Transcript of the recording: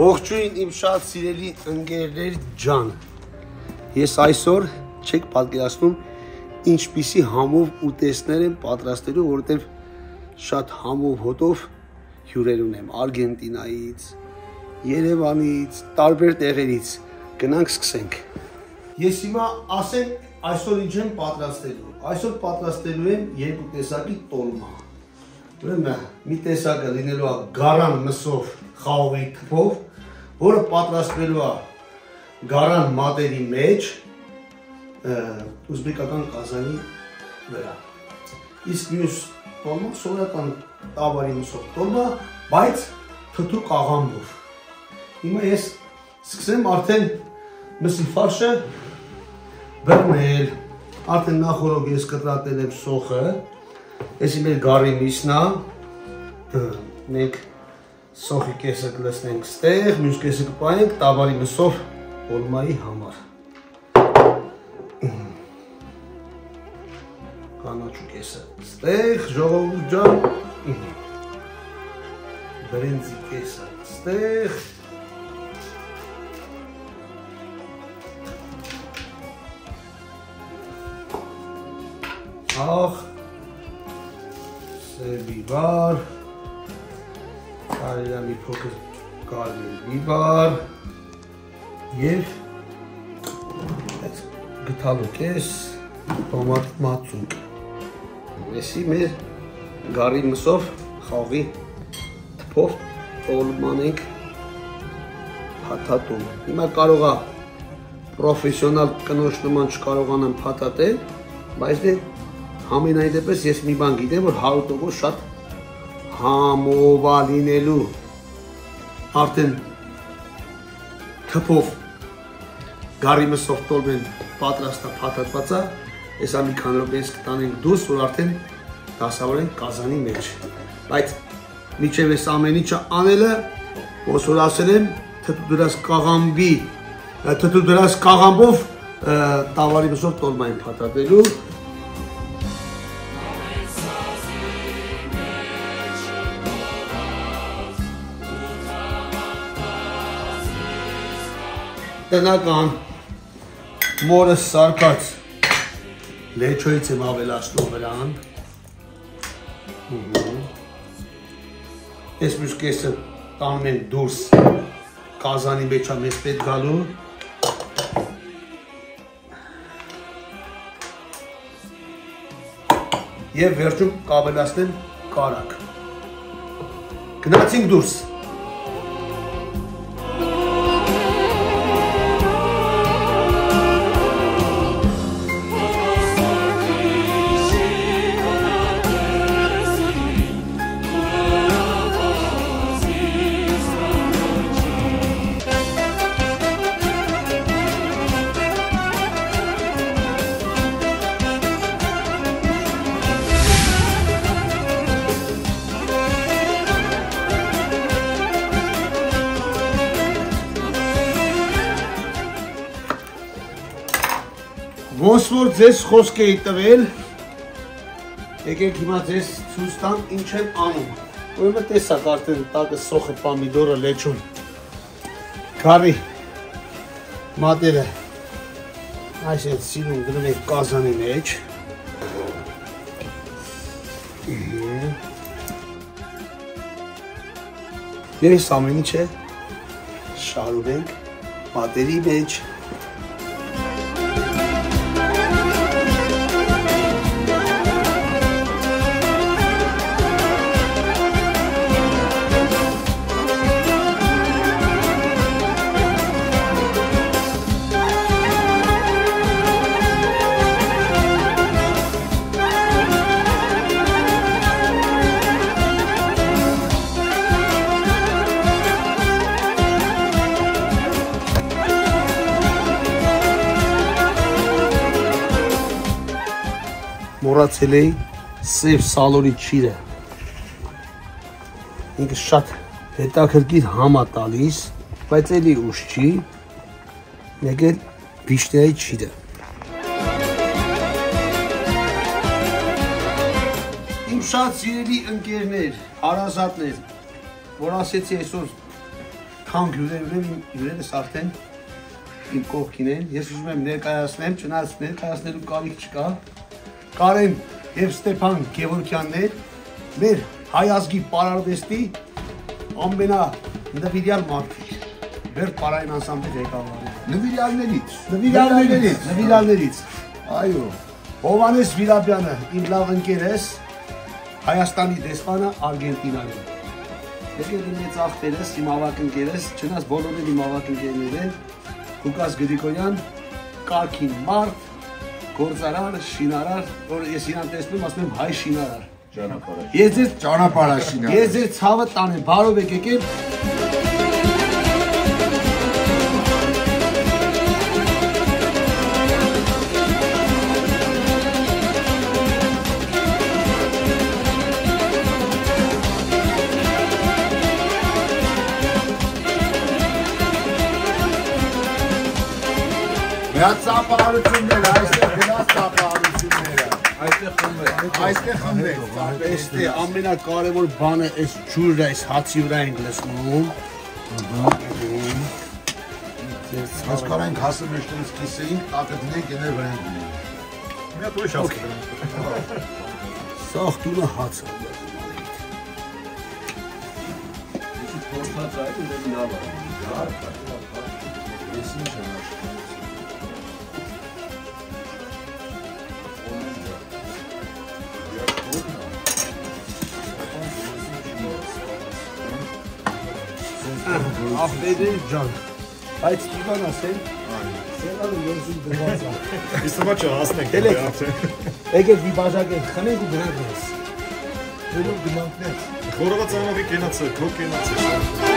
Ողջույն իմ շատ սիրելի ընկերներ ջան։ Ես այսօր չեք պատկերացնում ինչպիսի համով ուտեստներ եմ պատրաստելու, որովհետև շատ համով հոտով հյուրեր ունեմ. Արգենտինայից, Երևանից, տարբեր տեղերից։ Գնանք սկսենք։ Ես հիմա ասեմ այսօր ինչ եմ պատրաստելու։ Այսօր պատրաստելու եմ երկու տեսակի տոլմա։ Ուրեմն մի տեսակը լինելու է գարան մսով խաղողի թփով, որը պատրաստվելու է գարան մատերի մեջ ուզբեկական կազանի վրա։ Իսկ մյուս տոլմա սովորական տավարի մսով տոլմա, բայց թթու կաղամբով։ Հիմա ես սկսեմ արդեն մսի ֆարշը բռնել։ Արդեն նախորդ ես կտրատել եմ սոխը, Էսի մեր գարի միսնա, մենք սոխի կեսը կլսնենք ստեղ, մյուս կեսը կպայենք տավարի մսով ոլմայի համար։ Կանաչու կեսը ստեղ, ժողովուրդ ջան, բրենձի կեսը ստեղ, ախ, բիբար, կարելի է մի փոքր կարմիր բիբար եւ այդ գտալու կես տոմատ մածուկ։ Էսի մեր գարի մսով խաղի թփով տոլմանենք փաթաթում։ Հիմա կարողա պրոֆեսիոնալ կնոջ նման չկարողանամ փաթաթել, բայց դե Ամենայն դեպս ես մի բան գիտեմ, որ 100% շատ համովա լինելու արդեն թփով գարի մսով տոլմեն պատրաստա փաթաթվածա, հեսա մի քանի րոպեից կտանենք դուրս, որ արդեն դասավորենք կազանի մեջ։ Բայց միջև այս ամեն ինչը անելը, ոնց որ ասել եմ, թթու դրած կաղամբի, թթու դրած կաղամբով տավարի մսով տոլմային փաթաթելու տնական մորը սարկած լեչոից եմ ավելացնում վրան ես մյուս կեսը տանում են դուրս կազանի մեջա մեզ պետ գալու և վերջում կավելացնեմ կարակ գնացինք դուրս Ոնց որ ձեզ խոսք էի տվել, եկեք հիմա ձեզ ցույց տամ ինչ եմ անում։ Ուրեմն տեսակ արդեն տակը սոխը, պամիդորը, լեչուն։ Քարի մատերը այս այդ սիրուն դնում ենք կազանի մեջ։ Եվ այս ամեն ինչը շարում ենք մատերի մեջ մոռացել էի սև սալորի ճիրը։ Ինքը շատ հետաքրքիր համ է տալիս, բայց էլի ուշ չի։ Մեկ էլ վիշտեայի ճիրը։ Իմ շատ սիրելի ընկերներ, հարազատներ, որ ասեցի այսօր թանկ հյուրեր ունեմ, իմ հյուրերս արդեն իմ կողքին են։ Ես ուզում եմ ներկայացնեմ, չնայած ներկայացնելու կարիք չկա։ Կարեն եւ Ստեփան Գևորգյաններ մեր հայ ազգի պարարվեստի ամենա նվիրյալ մարդիկ։ Բերտ Պարային անսամբլի ղեկավարը։ Նվիրյալներից։ Նվիրյալներից, նվիրյալներից։ Այո։ Հովանես Վիրաբյանը, իմ լավ ընկերս, Հայաստանի դեսպանը Արգենտինայում։ Եկել իմ մեծ աղբերս, իմ ավակ ընկերս, չնայած բոլորն իմ ավակ ընկերներ են, Ղուկաս Գրիգորյան, Կարքին Մարտ, գործարար, շինարար, որ ես իրան տեսնում, ասում եմ հայ շինարար։ Ճանապարհ։ Ես ձեր Ճանապարհաշինա։ Ես ձեր ցավը տանեմ, բարով եք եկել։ Գնաց ծափահարությունները, այստեղ գնաց ծափահարությունները։ Այստեղ խմբել։ Այստեղ խմբեց։ Էստե ամենակարևոր բանը այս ջուրը, այս հացի վրա ենք լցնում։ Ես կարանք հասը մեջ տենց կիսեինք, տակը դնենք եներ վրա ենք դնենք։ Մի հատ ուրիշ ասում եմ։ Սաղ տունը հաց է։ Ես ինչ եմ աշխատում։ Ախպերեր ջան։ Բայց Իվան ասեն, սեղանը յոսին դրված է։ Իսկ Դելեք։ դե արդեն։ Եկեք մի բաժակ խմենք ու գնանք Դերով գնանքներ։ Խորոված անովի կենացը, քո կենացը։